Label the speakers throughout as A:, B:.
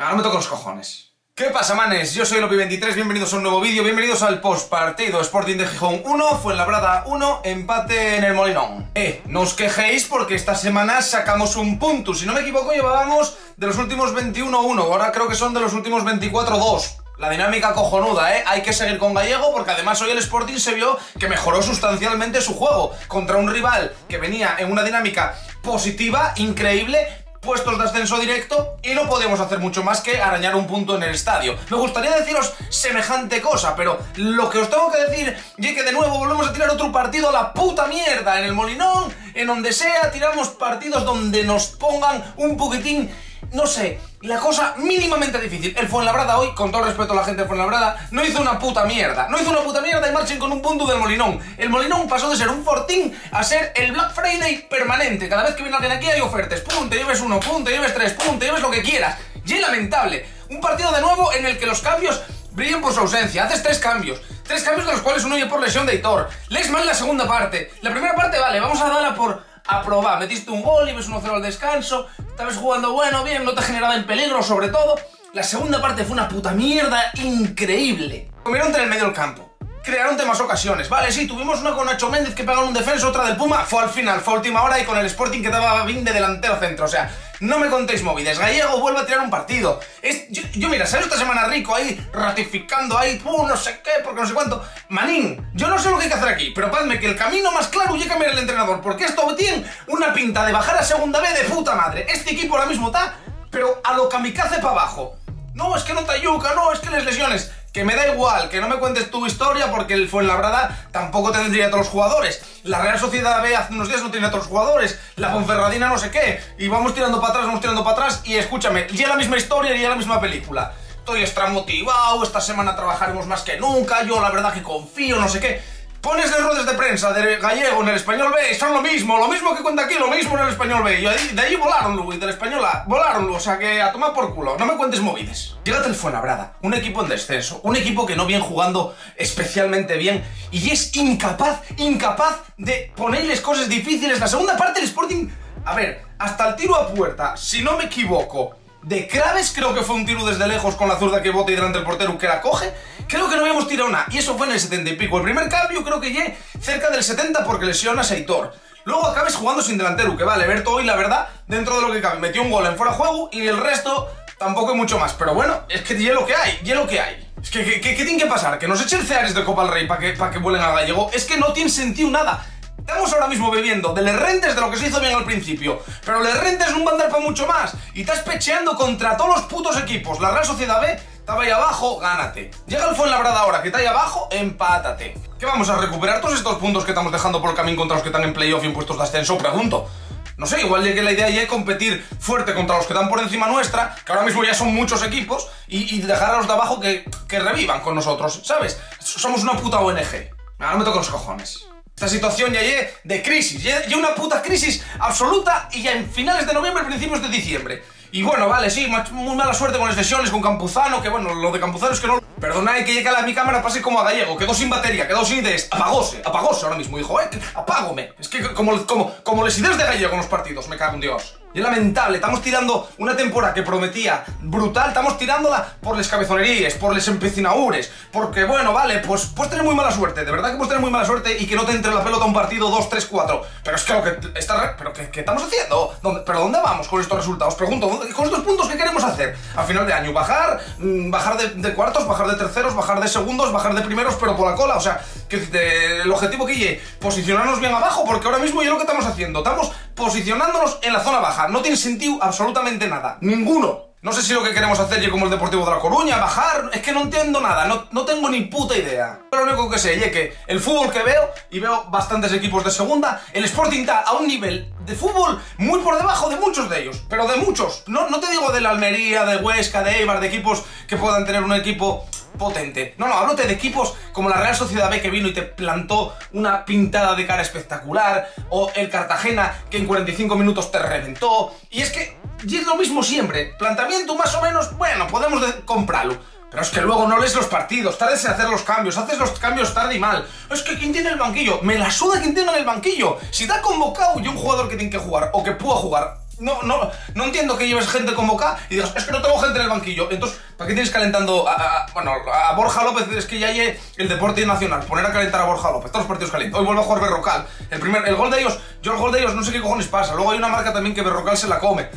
A: Ahora me toco los cojones. ¿Qué pasa, manes? Yo soy Lopi23, bienvenidos a un nuevo vídeo, bienvenidos al postpartido Sporting de Gijón 1, Fuenlabrada 1, empate en el Molinón. Eh, no os quejéis porque esta semana sacamos un punto, si no me equivoco llevábamos de los últimos 21-1, ahora creo que son de los últimos 24-2. La dinámica cojonuda, ¿eh? Hay que seguir con Gallego porque además hoy el Sporting se vio que mejoró sustancialmente su juego contra un rival que venía en una dinámica positiva, increíble, puestos de ascenso directo y no podemos hacer mucho más que arañar un punto en el estadio. Me gustaría deciros semejante cosa, pero lo que os tengo que decir es que de nuevo volvemos a tirar otro partido a la puta mierda en el Molinón, en donde sea, tiramos partidos donde nos pongan un poquitín no sé, la cosa mínimamente difícil. El Fuenlabrada hoy, con todo respeto a la gente de Fuenlabrada, no hizo una puta mierda. No hizo una puta mierda y marchen con un punto del Molinón. El Molinón pasó de ser un fortín a ser el Black Friday permanente. Cada vez que viene alguien aquí hay ofertas. Pum, te lleves uno, pum, te lleves tres, pum, te lleves lo que quieras. Y lamentable. Un partido de nuevo en el que los cambios brillan por su ausencia. Haces tres cambios. Tres cambios de los cuales uno ya por lesión de Hitor. Lees mal la segunda parte. La primera parte, vale, vamos a darla por aprobada. Metiste un gol ves 1-0 al descanso. Estabas jugando bueno, bien, no te generaba en peligro, sobre todo. La segunda parte fue una puta mierda increíble. Comieron en el medio del campo crearon más ocasiones. Vale, sí, tuvimos una con Nacho Méndez que pegó un defensa, otra del Puma. Fue al final, fue a última hora y con el Sporting que daba bien de delantero centro. O sea, no me contéis móviles. Gallego vuelve a tirar un partido. Es, yo, mira, salió esta semana rico ahí, ratificando ahí, pum, no sé qué, porque no sé cuánto. Manín, yo no sé lo que hay que hacer aquí, pero padme que el camino más claro ya cambiar el entrenador, porque esto tiene una pinta de bajar a segunda B de puta madre. Este equipo ahora mismo está, pero a lo kamikaze para abajo. No, es que no te yuca, no, es que les lesiones. Que me da igual, que no me cuentes tu historia porque el Fuenlabrada tampoco tendría los jugadores. La Real Sociedad B hace unos días no tiene los jugadores. La Ponferradina no sé qué. Y vamos tirando para atrás, vamos tirando para atrás. Y escúchame, ya la misma historia y ya la misma película. Estoy extra motivado, esta semana trabajaremos más que nunca, yo la verdad que confío, no sé qué. Pones de ruedas de prensa de gallego en el español B, son lo mismo, lo mismo que cuenta aquí, lo mismo en el español B. Y de ahí volaron, y del español A, volaron, o sea que a tomar por culo, no me cuentes movides. Llega el Fuenlabrada, un equipo en descenso, un equipo que no viene jugando especialmente bien y es incapaz, incapaz de ponerles cosas difíciles. La segunda parte del Sporting, a ver, hasta el tiro a puerta, si no me equivoco, de Craves creo que fue un tiro desde lejos con la zurda que bota y delante del portero que la coge. Creo que no habíamos tirado nada. Y eso fue en el 70 y pico. El primer cambio creo que llegué cerca del 70 porque lesiona a Seitor. Luego acabes jugando sin delantero, que vale, Berto hoy la verdad, dentro de lo que cabe, metió un gol en fuera de juego y el resto tampoco hay mucho más. Pero bueno, es que ya lo que hay, ya lo que hay. Es que, ¿qué tiene que pasar? ¿Que nos echen ceares de Copa del Rey para que, para que vuelen al gallego? Es que no tiene sentido nada. Estamos ahora mismo bebiendo de les rentes de lo que se hizo bien al principio. Pero les rentes no van a dar para mucho más. Y estás pecheando contra todos los putos equipos. La Real Sociedad B estaba ahí abajo, gánate. Llega el Fuenlabrada ahora que está ahí abajo, empátate. ¿Qué vamos a recuperar todos estos puntos que estamos dejando por el camino contra los que están en playoff y en puestos de ascenso? Pregunto. No sé, igual que la idea ya es competir fuerte contra los que están por encima nuestra, que ahora mismo ya son muchos equipos, y, dejar a los de abajo que, que revivan con nosotros, ¿sabes? Somos una puta ONG. Ahora me toco los cojones. Esta situación ya es de crisis, ya, una puta crisis absoluta y ya en finales de noviembre, principios de diciembre. Y bueno, vale, sí, muy mala suerte con las lesiones, con Campuzano, que bueno, lo de Campuzano es que no... Perdonad que llegue a mi cámara pase como a Gallego, quedó sin batería, quedó sin ideas, apagóse, apagóse ahora mismo, dijo, eh, apágome. Es que como, como, como les ideas de Gallego en los partidos, me cago en Dios. Y es lamentable, estamos tirando una temporada que prometía brutal, estamos tirándola por les cabezonerías, por les empecinaures, porque bueno, vale, pues puedes tener muy mala suerte, de verdad que puedes tener muy mala suerte y que no te entre la pelota un partido 2, 3, 4. Pero es que lo que está... ¿Pero qué, estamos haciendo? ¿Dónde, ¿Pero dónde vamos con estos resultados? Pregunto, con estos puntos qué queremos hacer? A final de año, bajar, mm, bajar de, cuartos, bajar de terceros, bajar de segundos, bajar de primeros, pero por la cola, o sea, que el objetivo que posicionarnos bien abajo, porque ahora mismo ya lo que estamos haciendo, estamos posicionándonos en la zona baja. No tiene sentido absolutamente nada. Ninguno. No sé si lo que queremos hacer es como el Deportivo de La Coruña, bajar, es que no entiendo nada, no, no tengo ni puta idea. Lo único que sé es que el fútbol que veo, y veo bastantes equipos de segunda, el Sporting está a un nivel de fútbol muy por debajo de muchos de ellos, pero de muchos. No, no te digo de la Almería, de Huesca, de Eibar, de equipos que puedan tener un equipo potente. No, no, hablote de equipos como la Real Sociedad B que vino y te plantó una pintada de cara espectacular, o el Cartagena que en 45 minutos te reventó. Y es que y es lo mismo siempre, planteamiento más o menos, bueno, podemos comprarlo. Pero es que luego no lees los partidos, tardes en hacer los cambios, haces los cambios tarde y mal. Es que ¿quién tiene el banquillo? Me la suda quien tiene en el banquillo. Si ha convocado y un jugador que tiene que jugar o que pueda jugar no, no, no entiendo que lleves gente convocada y digas, es que no tengo gente en el banquillo. Entonces, ¿para qué tienes calentando a, bueno, a Borja López? Es que ya hay el deporte nacional, poner a calentar a Borja López, todos los partidos calientes. Hoy vuelve a jugar Berrocal. El primer, el gol de ellos, yo el gol de ellos no sé qué cojones pasa. Luego hay una marca también que Berrocal se la come.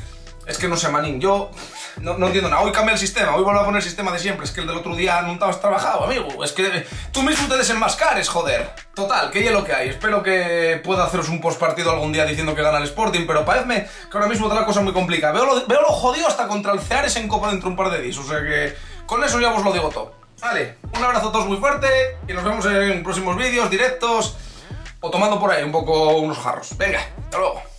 A: Es que no sé, manín, yo no, no, entiendo nada. Hoy cambia el sistema, hoy vuelvo a poner el sistema de siempre. Es que el del otro día no estabas trabajado, amigo. Es que tú mismo te desenmascares, joder. Total, que ya lo que hay. Espero que pueda haceros un post partido algún día diciendo que gana el Sporting, pero parece que ahora mismo está la cosa muy complicada. Veo lo, veo lo jodido hasta contra el Ceares en Copa dentro de un par de días. O sea que con eso ya os lo digo todo. Vale, un abrazo a todos muy fuerte y nos vemos en próximos vídeos, directos o tomando por ahí un poco unos jarros. Venga, hasta luego.